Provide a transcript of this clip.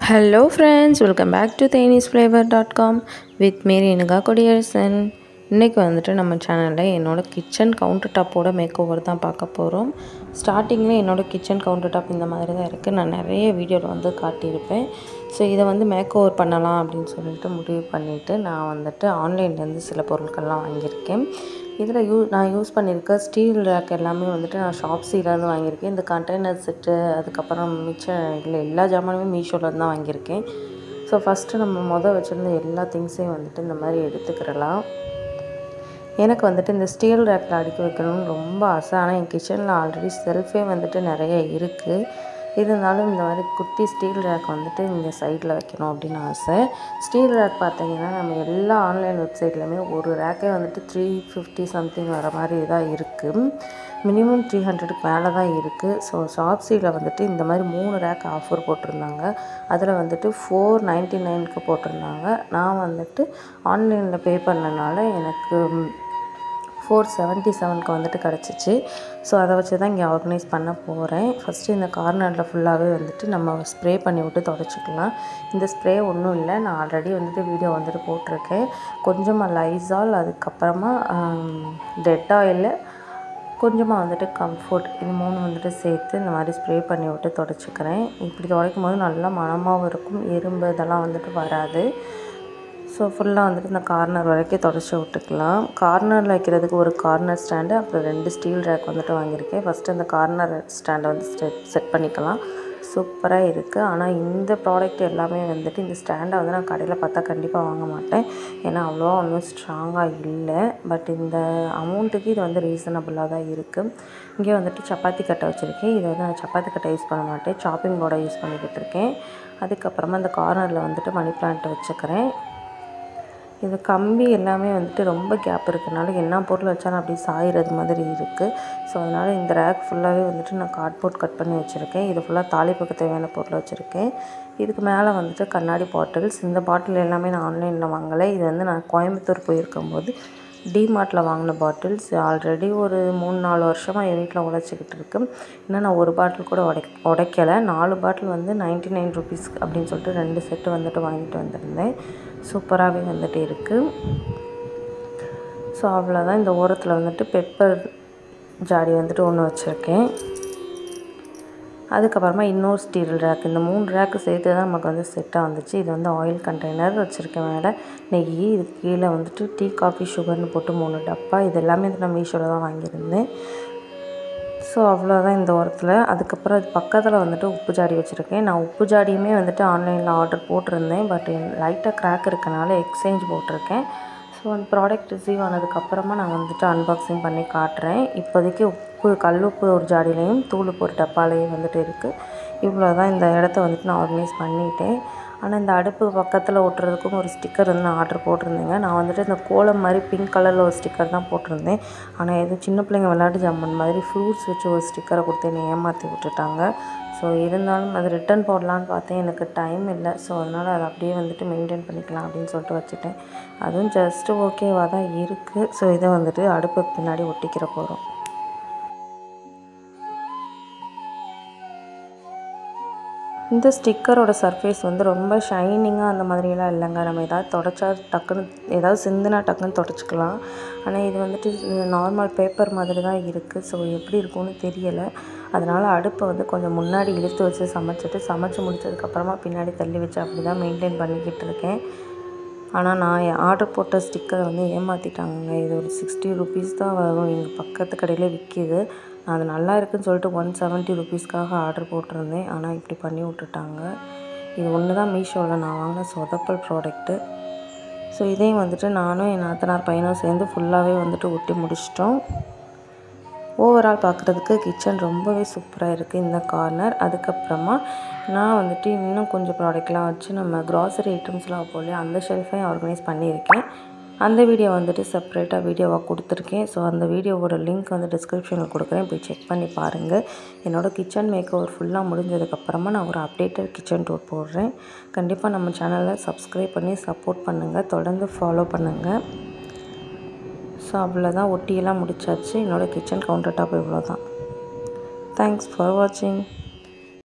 Hello friends welcome back to தேனீஸ் flavour dot com with Mary இனுகா கொடியரசன் இன்றைக்கி வந்துட்டு நம்ம சேனலில் என்னோடய கிச்சன் கவுண்டர் டாப்போட மேக் ஓவர் தான் பார்க்க போகிறோம் ஸ்டார்டிங்கில் என்னோடய கிச்சன் கவுண்டர் டாப் இந்த மாதிரி தான் இருக்குது நான் நிறைய வீடியோவில் வந்து காட்டியிருப்பேன். ஸோ இதை வந்து மேக் ஓவர் பண்ணலாம் அப்படின்னு சொல்லிட்டு முடிவு பண்ணிவிட்டு நான் வந்துட்டு ஆன்லைன்லேருந்து சில பொருட்கள்லாம் வாங்கியிருக்கேன். இதில் யூ நான் யூஸ் பண்ணியிருக்க ஸ்டீல் ரேக் எல்லாமே வந்துட்டு நான் ஷாப்ஸிலேருந்து வாங்கியிருக்கேன். இந்த கண்டெய்னர் செட்டு அதுக்கப்புறம் மிச்சம் இல்லை எல்லா ஜாமானுமே மீஷோலேருந்து தான் வாங்கியிருக்கேன். ஸோ ஃபஸ்ட்டு நம்ம மொதல் வச்சுருந்த எல்லா திங்ஸையும் வந்துட்டு இந்த மாதிரி எடுத்துக்கிறலாம். எனக்கு வந்துட்டு இந்த ஸ்டீல் ரேக்கில் அடுக்கி வைக்கணும்னு ரொம்ப ஆசை. ஆனால் என் கிச்சனில் ஆல்ரெடி செல்ஃபே வந்துட்டு நிறைய இருக்குது இருந்தாலும் இந்த மாதிரி குட்டி ஸ்டீல் ரேக் வந்துட்டு இங்கே சைடில் வைக்கணும் அப்படின்னு ஆசை. ஸ்டீல் ரேக் பார்த்தீங்கன்னா நம்ம எல்லா ஆன்லைன் வெப்சைட்லையுமே ஒரு ரேக்கே வந்துட்டு த்ரீ ஃபிஃப்டி சம்திங் வர மாதிரி தான் இருக்குது மினிமம் த்ரீ ஹண்ட்ரடுக்கு மேலே தான் இருக்குது ஸோ ஷாப்ஸியில் வந்துட்டு இந்த மாதிரி மூணு ரேக் ஆஃபர் போட்டிருந்தாங்க. அதில் வந்துட்டு ஃபோர் நைன்ட்டி நைனுக்கு போட்டிருந்தாங்க. நான் வந்துட்டு ஆன்லைனில் பே பண்ணனால எனக்கு ஃபோர் செவன்ட்டி செவனுக்கு வந்துட்டு கிடச்சிச்சு. ஸோ அதை வச்சு தான் இங்கே ஆர்கனைஸ் பண்ண போகிறேன் ஃபஸ்ட்டு இந்த கார்னரில் ஃபுல்லாகவே வந்துட்டு நம்ம ஸ்ப்ரே பண்ணி விட்டு தொடச்சிக்கலாம். இந்த ஸ்ப்ரே ஒன்றும் இல்லை. நான் ஆல்ரெடி வந்துட்டு வீடியோ வந்துட்டு போட்டிருக்கேன். கொஞ்சமாக லைசால் அதுக்கப்புறமா um, டெட் ஆயில் கொஞ்சமாக வந்துட்டு கம்ஃபோர்ட் இது மூணு வந்துட்டு சேர்த்து இந்த மாதிரி ஸ்ப்ரே பண்ணி விட்டு தொடச்சிக்கிறேன். இப்படி துடைக்கும் போது நல்லா மணமாகவும் இருக்கும். எறும்பு இதெல்லாம் வந்துட்டு வராது. ஸோ ஃபுல்லாக வந்துட்டு இந்த கார்னர் வரைக்கும் தொடச்சி விட்டுக்கலாம். கார்னரில் வைக்கிறதுக்கு ஒரு கார்னர் ஸ்டாண்டு அப்புறம் ரெண்டு ஸ்டீல் ரேக் வந்துட்டு வாங்கியிருக்கேன். ஃபஸ்ட்டு அந்த கார்னர் ஸ்டாண்டை வந்து செட் செட் பண்ணிக்கலாம். சூப்பராக இருக்குது ஆனால் இந்த ப்ராடக்ட் எல்லாமே வந்துட்டு இந்த ஸ்டாண்டை வந்து நான் கடையில் பார்த்தா கண்டிப்பாக வாங்க மாட்டேன். ஏன்னா அவ்வளோவா ஒன்றும் ஸ்ட்ராங்காக இல்லை. பட் இந்த அமௌண்ட்டுக்கு இது வந்து ரீசனபுளாக தான் இருக்குது இங்கே வந்துட்டு சப்பாத்தி கட்டை வச்சுருக்கேன். இதை வந்து நான் சப்பாத்தி கட்டை யூஸ் பண்ண மாட்டேன். சாப்பிங் போர்டை யூஸ் பண்ணிக்கிட்டு இருக்கேன். அதுக்கப்புறமா இந்த கார்னரில் வந்துட்டு மணி பிளான்ட்டை வச்சுக்கிறேன். இது கம்பி எல்லாமே வந்துட்டு ரொம்ப கேப் இருக்கனால என்ன பொருள் வச்சாலும் அப்படியே சாயிறது மாதிரி இருக்குது ஸோ அதனால் இந்த ரேக் ஃபுல்லாகவே வந்துட்டு நான் கார்ட்போர்ட் கட் பண்ணி வச்சுருக்கேன். இது ஃபுல்லாக தாளிப்புக்கு தேவையான பொருள் வச்சுருக்கேன். இதுக்கு மேலே வந்துட்டு கண்ணாடி பாட்டில்ஸ் இந்த பாட்டில் எல்லாமே நான் ஆன்லைனில் வாங்கலை. இது வந்து நான் கோயம்புத்தூர் போயிருக்கும்போது டிமார்ட்டில் வாங்கின பாட்டில்ஸ் ஆல்ரெடி ஒரு மூணு நாலு வருஷமாக என் வீட்டில் உழைச்சிக்கிட்டு இருக்கு. இன்னும் நான் ஒரு பாட்டில் கூட உடை உடைக்கலை. நாலு பாட்டில் வந்து நைன்ட்டி நைன் ருபீஸ் அப்படின்னு சொல்லிட்டு ரெண்டு செட்டு வந்துட்டு வாங்கிட்டு வந்திருந்தேன். சூப்பராகவே வந்துட்டு இருக்குது ஸோ அவ்வளோதான் இந்த ஓரத்தில் வந்துட்டு பெப்பர் ஜாடி வந்துட்டு ஒன்று வச்சுருக்கேன். அதுக்கப்புறமா இன்னொரு ஸ்டீல் ரேக் இந்த மூணு ரேக்கு சேர்த்து தான் நமக்கு வந்து செட்டாக வந்துச்சு. இது வந்து ஆயில் கண்டெய்னர் வச்சுருக்கேன் மேலே. நெய் இது கீழே வந்துட்டு டீ காஃபி சுகர்னு போட்டு மூணு டப்பா. இது எல்லாமே வந்து நான் மீஷோவில் தான் வாங்கியிருந்தேன். ஸோ அவ்வளோதான் இந்த ஓரத்தில் அதுக்கப்புறம் இது பக்கத்தில் வந்துட்டு உப்பு ஜாடி வச்சுருக்கேன். நான் உப்பு ஜாடியுமே வந்துட்டு ஆன்லைனில் ஆர்டர் போட்டிருந்தேன். பட் லைட்டாக கிராக் இருக்கனால எக்ஸ்சேஞ்ச் போட்டிருக்கேன். ஸோ அந்த ப்ராடக்ட் ரிசீவ் ஆனதுக்கப்புறமா நான் வந்துட்டு அன்பாக்சிங் பண்ணி காட்டுறேன். இப்போதைக்கு உப்பு கல் உப்பு ஒரு ஜாடியிலையும் தூள் ஒரு டப்பாலையும் வந்துட்டு இருக்குது இவ்வளோ தான் இந்த இடத்த வந்துட்டு நான் ஆர்கனைஸ் பண்ணிட்டேன். ஆனால் இந்த அடுப்பு பக்கத்தில் ஒட்டுறதுக்கும் ஒரு ஸ்டிக்கர் வந்து நான் ஆர்டர் போட்டிருந்தேங்க. நான் வந்துட்டு இந்த கோலம் மாதிரி பிங்க் கலரில் ஒரு ஸ்டிக்கர் தான் போட்டிருந்தேன். ஆனால் எதுவும் சின்ன பிள்ளைங்க விளையாட்டு ஜாமான் மாதிரி ஃப்ரூட்ஸ் வச்சு ஒரு ஸ்டிக்கரை கொடுத்து என்னை ஏமாற்றி விட்டுட்டாங்க. ஸோ இருந்தாலும் அது ரிட்டன் போடலான்னு பார்த்தேன். எனக்கு டைம் இல்லை. ஸோ அதனால் அதை அப்படியே வந்துட்டு மெயின்டைன் பண்ணிக்கலாம் அப்படின்னு சொல்லிட்டு வச்சுட்டேன். அதுவும் ஜஸ்ட்டு ஓகேவாக தான் இருக்குது ஸோ இதை வந்துட்டு அடுப்புக்கு பின்னாடி ஒட்டிக்கிற போகிறோம் இந்த ஸ்டிக்கரோட சர்ஃபேஸ் வந்து ரொம்ப ஷைனிங்காக அந்த மாதிரியெல்லாம் இல்லைங்க. நம்ம ஏதாவது தொடச்சா டக்குன்னு ஏதாவது சிந்துனா டக்குன்னு தொடச்சிக்கலாம். ஆனால் இது வந்துட்டு நார்மல் பேப்பர் மாதிரி தான் இருக்குது ஸோ எப்படி இருக்கும்னு தெரியலை. அதனால் அடுப்பை வந்து கொஞ்சம் முன்னாடி இழுத்து வச்சு சமைச்சிட்டு சமைச்சு முடிச்சதுக்கப்புறமா பின்னாடி தள்ளி வச்சு அப்படி தான் மெயின்டைன் பண்ணிக்கிட்டு இருக்கேன். ஆனால் நான் ஆர்டர் போட்ட ஸ்டிக்கரை வந்து ஏமாற்றிட்டாங்க இது ஒரு சிக்ஸ்டி ருபீஸ் தான் வரும். எங்கள் பக்கத்து கடையில் விற்கிது அது நல்லா இருக்குன்னு சொல்லிட்டு ஒன் செவன்ட்டி ருபீஸ்க்காக ஆர்டர் போட்டிருந்தேன். ஆனால் இப்படி பண்ணி விட்டுட்டாங்க. இது ஒன்று தான் மீஷோவில் நான் வாங்கின சொதப்பல் ப்ராடக்ட்டு ஸோ இதையும் வந்துட்டு நானும் என் நாத்தனார் பையனும் சேர்ந்து ஃபுல்லாகவே வந்துட்டு ஒட்டி முடிச்சிட்டோம். ஓவரால் பார்க்குறதுக்கு கிச்சன் ரொம்பவே சூப்பராக இருக்குது இந்த கார்னர் அதுக்கப்புறமா நான் வந்துட்டு இன்னும் கொஞ்சம் ப்ராடக்ட்லாம் வச்சு நம்ம க்ராசரி ஐட்டம்ஸ்லாம் போலே அந்த ஷெல்ஃபையும் ஆர்கனைஸ் பண்ணியிருக்கேன். அந்த வீடியோ வந்துட்டு செப்பரேட்டாக வீடியோவாக கொடுத்துருக்கேன். ஸோ அந்த வீடியோவோட லிங்க் வந்து டிஸ்கிரிப்ஷனில் கொடுக்குறேன். போய் செக் பண்ணி பாருங்கள் என்னோடய கிச்சன் மேக் ஓவர் ஃபுல்லாக முடிஞ்சதுக்கப்புறமா நான் ஒரு அப்டேட்டட் கிச்சன் டூர் போடுறேன். கண்டிப்பாக நம்ம சேனலை சப்ஸ்கிரைப் பண்ணி சப்போர்ட் பண்ணுங்கள் தொடர்ந்து ஃபாலோ பண்ணுங்கள் ஸோ அவ்வளோதான் ஒட்டியெல்லாம் முடிச்சாச்சு. என்னோடய கிச்சன் கவுண்டர் டாப் இவ்வளோ தான் தேங்க்ஸ் ஃபார் வாட்சிங்